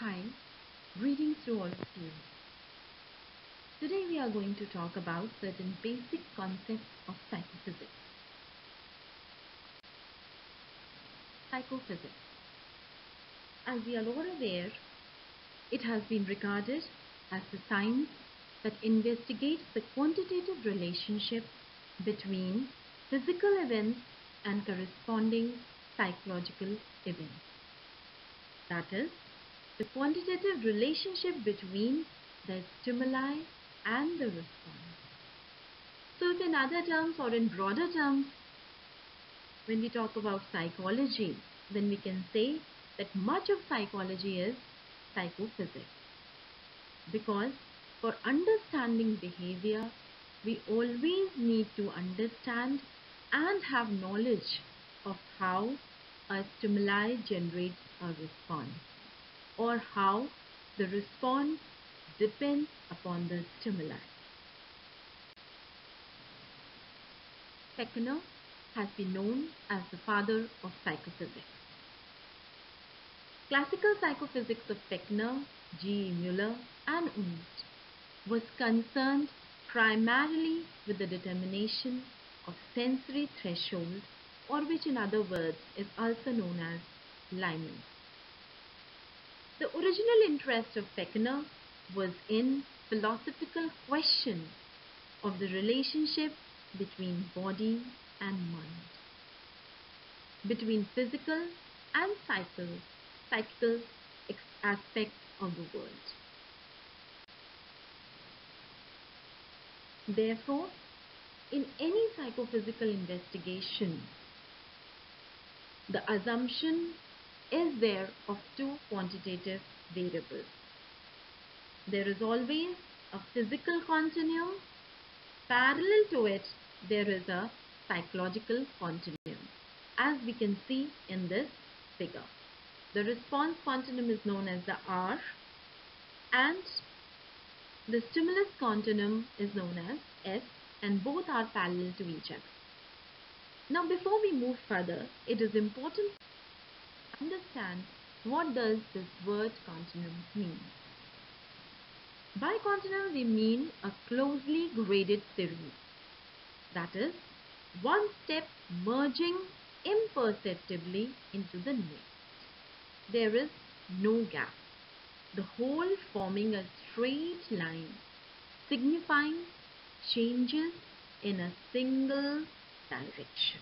Hi, greetings to all of you. Today we are going to talk about certain basic concepts of psychophysics. Psychophysics. As we are all aware, it has been regarded as the science that investigates the quantitative relationship between physical events and corresponding psychological events. That is, the quantitative relationship between the stimuli and the response. So in other terms or in broader terms, when we talk about psychology, then we can say that much of psychology is psychophysics. Because for understanding behavior, we always need to understand and have knowledge of how a stimuli generates a response or how the response depends upon the stimuli. Fechner has been known as the father of psychophysics. Classical psychophysics of Fechner, G. E. Muller and Unst was concerned primarily with the determination of sensory threshold or which in other words is also known as lineage. The original interest of Fechner was in philosophical questions of the relationship between body and mind, between physical and psychical, psychical aspects of the world. Therefore, in any psychophysical investigation, the assumption is there of two quantitative variables. There is always a physical continuum. Parallel to it, there is a psychological continuum, as we can see in this figure. The response continuum is known as the R and the stimulus continuum is known as S and both are parallel to each other. Now before we move further, it is important understand what does this word continuum mean. By continuum we mean a closely graded series. That is, one step merging imperceptibly into the next. There is no gap. The whole forming a straight line signifying changes in a single direction.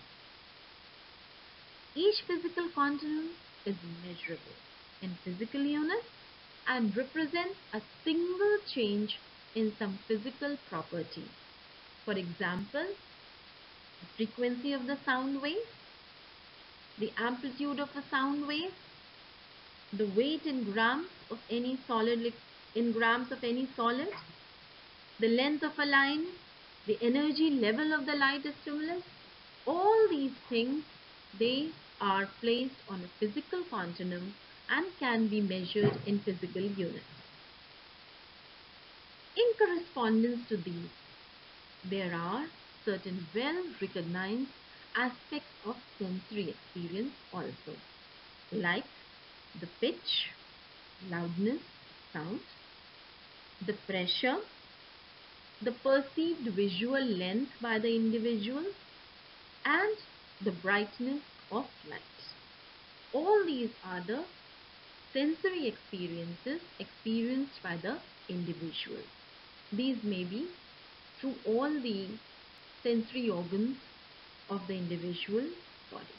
Each physical continuum is measurable in physical units and represents a single change in some physical property. For example, the frequency of the sound wave, the amplitude of a sound wave, the weight in grams of any solid in grams of any solid, the length of a line, the energy level of the light stimulus, all these things, they are placed on a physical continuum and can be measured in physical units. In correspondence to these, there are certain well-recognized aspects of sensory experience also, like the pitch, loudness, sound, the pressure, the perceived visual length by the individual and the brightness of light. All these are the sensory experiences experienced by the individual. These may be through all the sensory organs of the individual body.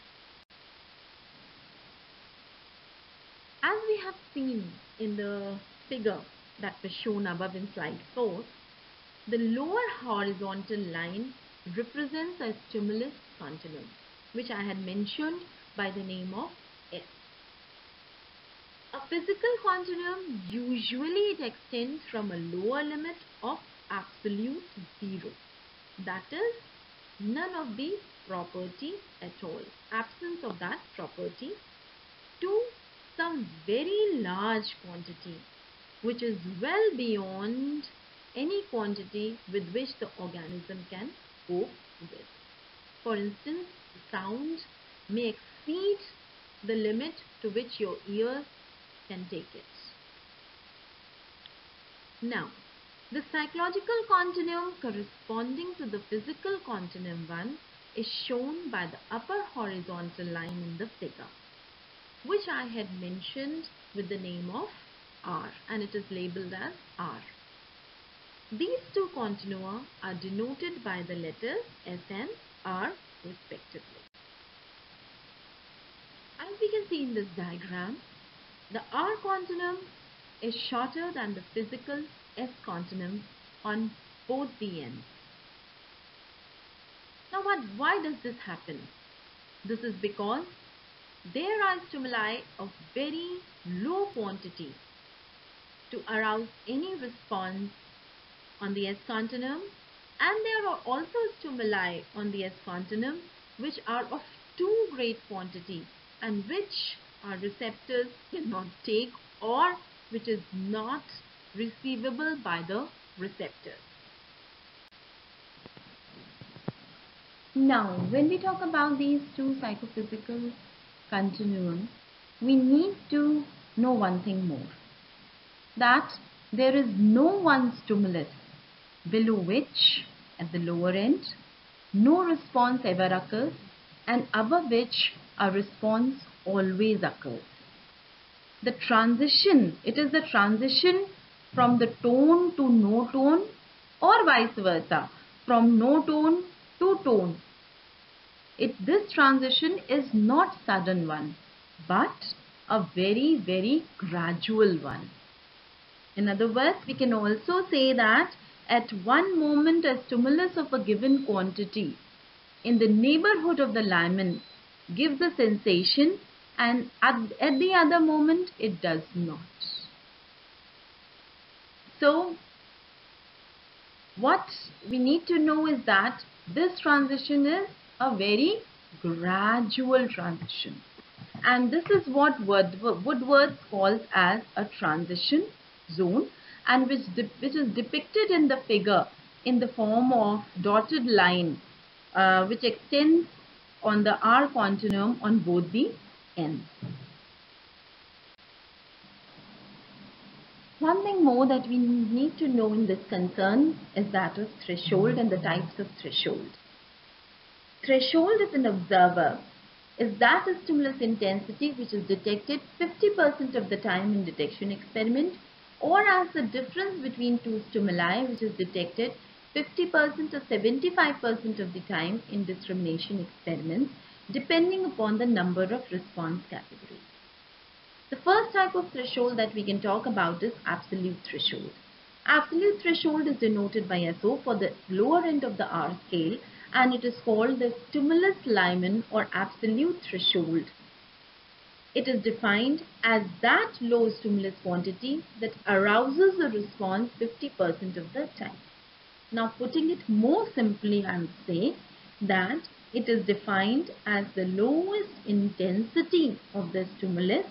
As we have seen in the figure that was shown above in slide 4, the lower horizontal line represents a stimulus continuum, which I had mentioned by the name of S. A physical continuum usually it extends from a lower limit of absolute zero. That is, none of the property at all, absence of that property, to some very large quantity, which is well beyond any quantity with which the organism can cope with. For instance, sound may exceed the limit to which your ears can take it. Now, the psychological continuum corresponding to the physical continuum one is shown by the upper horizontal line in the figure, which I had mentioned with the name of R and it is labeled as R. These two continua are denoted by the letters S and R respectively. As we can see in this diagram, the R continuum is shorter than the physical S continuum on both the ends. Now what, why does this happen? This is because there are stimuli of very low quantity to arouse any response on the S continuum and there are also stimuli on the S continuum which are of too great quantity and which our receptors cannot take or which is not receivable by the receptors. Now, when we talk about these two psychophysical continuums, we need to know one thing more. That there is no one stimulus below which, at the lower end, no response ever occurs and above which a response always occurs. The transition, it is the transition from the tone to no tone or vice versa, from no tone to tone. It, this transition is not sudden one, but a very, very gradual one. In other words, we can also say that at one moment a stimulus of a given quantity in the neighborhood of the limen gives a sensation and at, at the other moment it does not. So what we need to know is that this transition is a very gradual transition and this is what Woodworth calls as a transition zone and which, which is depicted in the figure in the form of dotted line uh, which extends on the R continuum on both the ends. One thing more that we need to know in this concern is that of threshold and the types of threshold. Threshold is an observer is that a stimulus intensity which is detected 50% of the time in detection experiment or as the difference between two stimuli which is detected 50% or 75% of the time in discrimination experiments depending upon the number of response categories. The first type of threshold that we can talk about is absolute threshold. Absolute threshold is denoted by SO for the lower end of the R scale and it is called the stimulus limen or absolute threshold it is defined as that low stimulus quantity that arouses a response 50% of the time. Now putting it more simply I would say that it is defined as the lowest intensity of the stimulus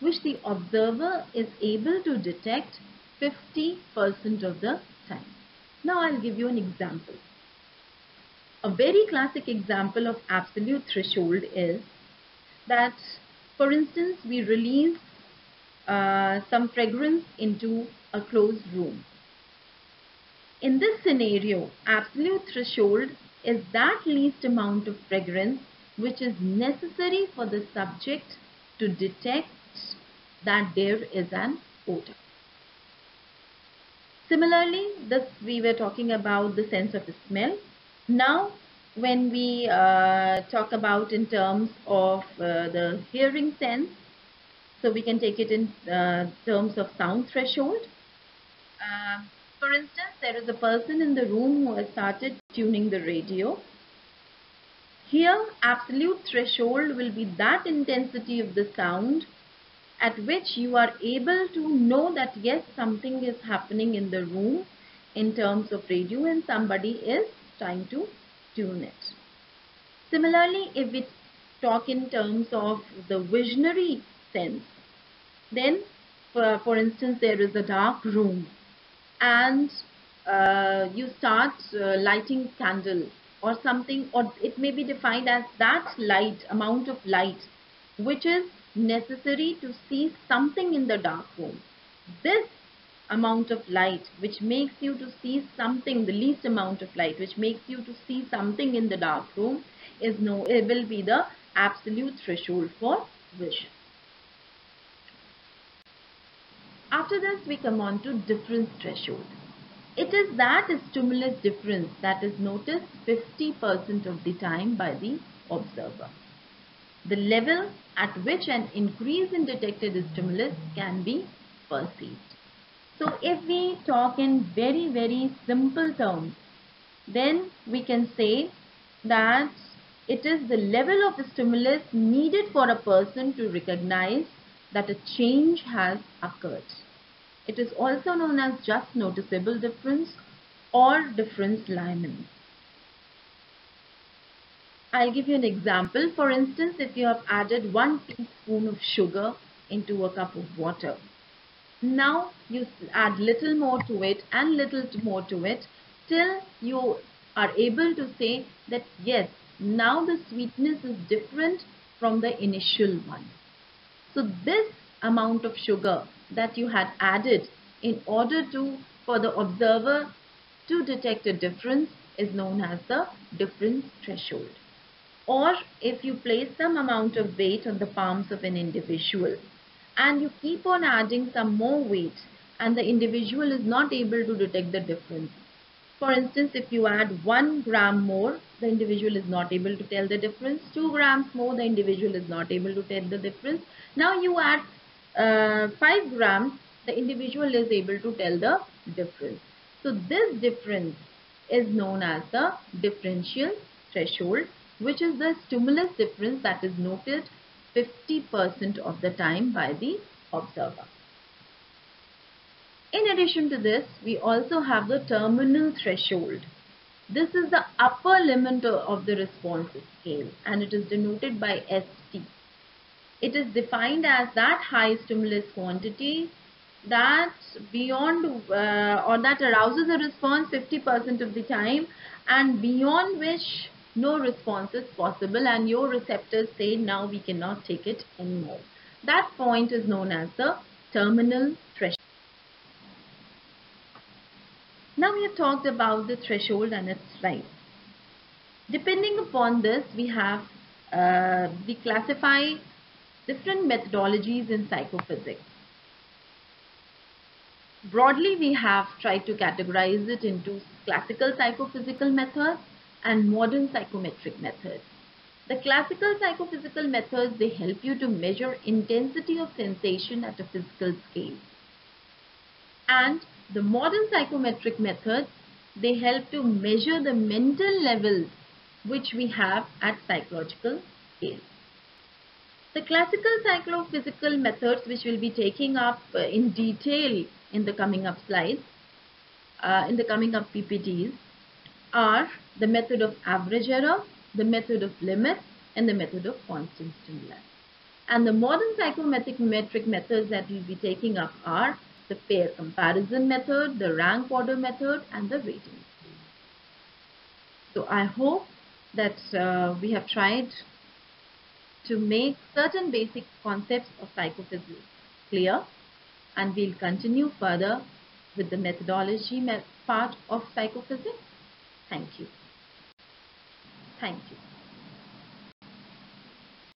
which the observer is able to detect 50% of the time. Now I'll give you an example. A very classic example of absolute threshold is that for instance, we release uh, some fragrance into a closed room. In this scenario, absolute threshold is that least amount of fragrance which is necessary for the subject to detect that there is an odor. Similarly, this we were talking about the sense of smell. Now when we uh, talk about in terms of uh, the hearing sense, so we can take it in uh, terms of sound threshold. Uh, for instance, there is a person in the room who has started tuning the radio. Here, absolute threshold will be that intensity of the sound at which you are able to know that yes, something is happening in the room in terms of radio and somebody is trying to Similarly, if we talk in terms of the visionary sense, then for, for instance, there is a dark room and uh, you start uh, lighting candle or something or it may be defined as that light, amount of light which is necessary to see something in the dark room. This amount of light which makes you to see something, the least amount of light which makes you to see something in the dark room is no, it will be the absolute threshold for vision. After this we come on to difference threshold. It is that stimulus difference that is noticed 50% of the time by the observer. The level at which an increase in detected stimulus can be perceived. So if we talk in very very simple terms, then we can say that it is the level of stimulus needed for a person to recognize that a change has occurred. It is also known as just noticeable difference or difference limen. I'll give you an example. For instance, if you have added one teaspoon of sugar into a cup of water, now you add little more to it and little more to it till you are able to say that yes, now the sweetness is different from the initial one. So this amount of sugar that you had added in order to for the observer to detect a difference is known as the difference threshold. Or if you place some amount of weight on the palms of an individual and you keep on adding some more weight and the individual is not able to detect the difference. For instance, if you add 1 gram more, the individual is not able to tell the difference. 2 grams more, the individual is not able to tell the difference. Now you add uh, 5 grams, the individual is able to tell the difference. So this difference is known as the differential threshold which is the stimulus difference that is noted 50% of the time by the observer. In addition to this, we also have the terminal threshold. This is the upper limit of the response scale and it is denoted by ST. It is defined as that high stimulus quantity that beyond uh, or that arouses a response 50% of the time and beyond which no response is possible and your receptors say now we cannot take it anymore. That point is known as the terminal threshold. Now we have talked about the threshold and its rise. Depending upon this, we have uh, we classify different methodologies in psychophysics. Broadly, we have tried to categorize it into classical psychophysical methods and modern psychometric methods. The classical psychophysical methods, they help you to measure intensity of sensation at a physical scale. And the modern psychometric methods, they help to measure the mental levels which we have at psychological scale. The classical psychophysical methods which we'll be taking up uh, in detail in the coming up slides, uh, in the coming up PPTs, are the method of average error, the method of limits, and the method of constant stimulus. And the modern psychometric metric methods that we'll be taking up are the pair comparison method, the rank order method, and the rating. So I hope that uh, we have tried to make certain basic concepts of psychophysics clear and we'll continue further with the methodology part of psychophysics. Thank you. Thank you.